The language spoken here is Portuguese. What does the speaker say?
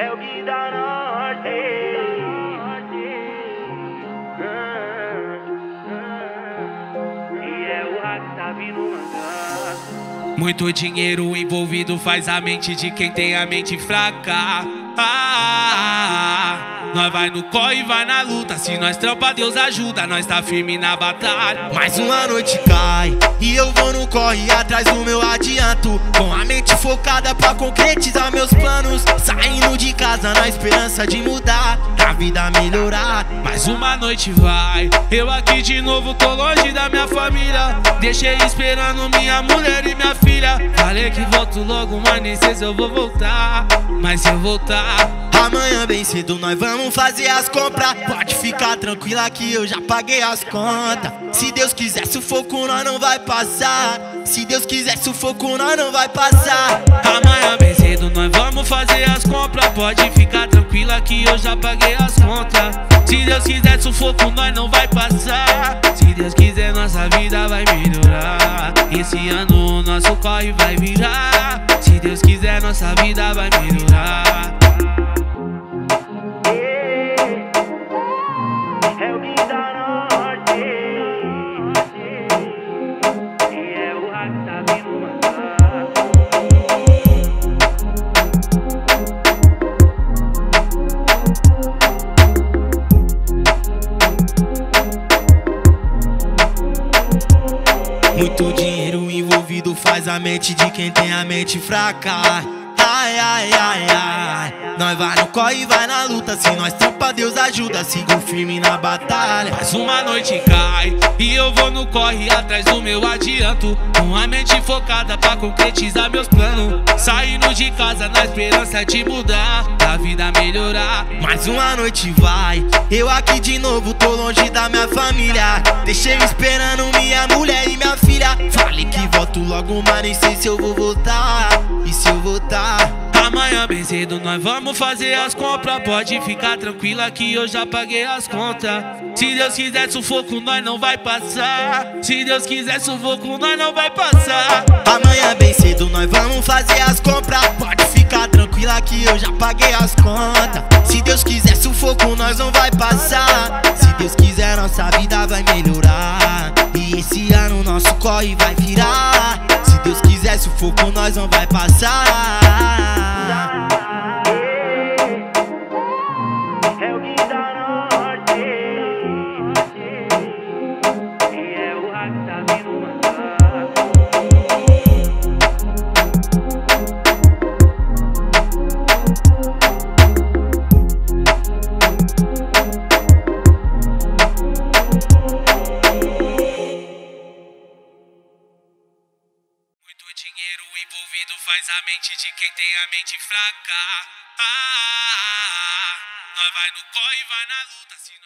É o Gui da Norte. E é o Hack tá vindo mandando. Muito dinheiro envolvido faz a mente de quem tem a mente fraca. Ah, nós vai no corre e vai na luta. Se nós trampa, Deus ajuda. Nós tá firme na batalha. Mais uma noite cai e eu vou no corre atrás do meu adianto. Com a mente focada pra concretizar meus planos. Saindo de casa na esperança de mudar, vida melhorar. Mais uma noite vai. Eu aqui de novo tô longe da minha família. Deixei esperando minha mulher e minha filha. Falei que volto logo, mas nem sei se eu vou voltar. Mas se eu voltar. Amanhã bem cedo nós vamos fazer as compras. Pode ficar tranquila que eu já paguei as contas. Se Deus quiser sufoco, nós não vai passar. Se Deus quiser sufoco, nós não vai passar. Amanhã bem cedo nós vamos fazer as compras. Pode ficar tranquila que eu já paguei as contas. Se Deus quiser sufoco, nós não vai passar. Se Deus quiser, nossa vida vai melhorar. Esse ano o nosso corre vai virar. Se Deus quiser, nossa vida vai melhorar. Muito dinheiro envolvido faz a mente de quem tem a mente fraca. Ai, ai, ai, ai. Nós vai no corre e vai na luta. Se nós trampa, Deus ajuda. Sigo firme na batalha. Mais uma noite cai e eu vou no corre atrás do meu adianto. Com a mente focada pra concretizar meus planos. Saindo de casa na esperança de mudar, da vida melhorar. Mais uma noite vai. Eu aqui de novo, tô longe da minha família. Deixei esperando minha mulher e minha filha. Logo, mas nem sei se eu vou voltar. E se eu voltar? Amanhã bem cedo nós vamos fazer as compras. Pode ficar tranquila que eu já paguei as contas. Se Deus quiser sufoco, nós não vai passar. Se Deus quiser sufoco, nós não vai passar. Amanhã bem cedo nós vamos fazer as compras. Pode ficar tranquila que eu já paguei as contas. Se Deus quiser sufoco, nós não vai passar. Se Deus quiser, nossa vida vai melhorar. Esse ano nosso corre vai virar. Se Deus quiser sufoco, nós não vai passar. É o Gui da faz a mente de quem tem a mente fraca. Ah, nós vai no corre e vai na luta.